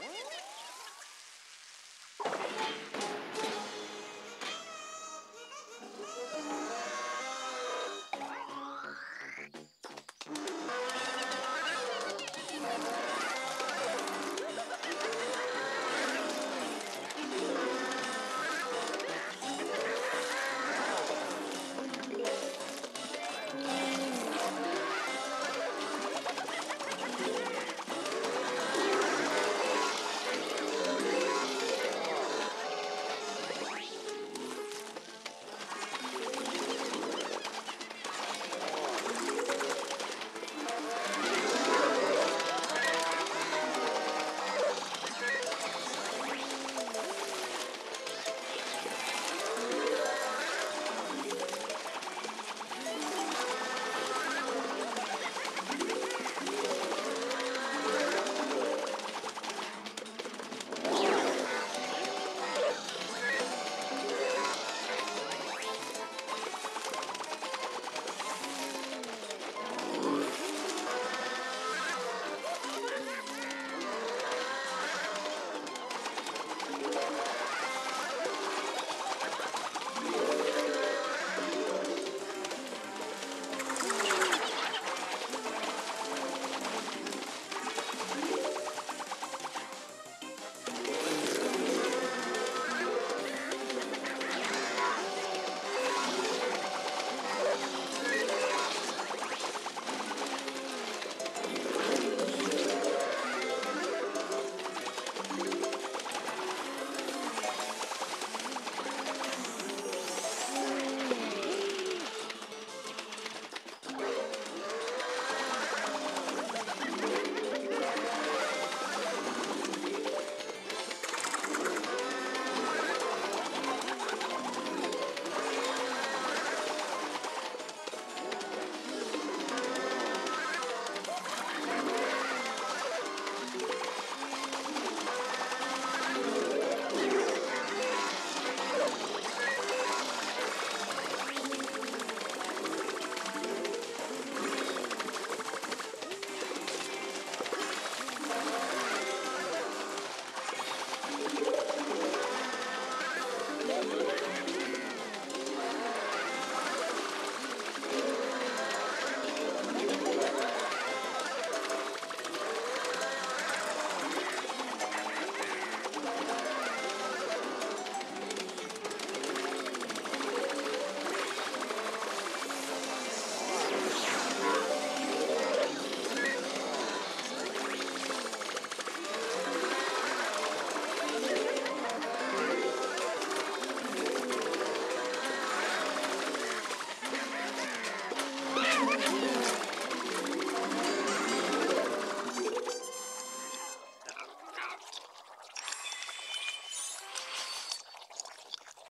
Woo!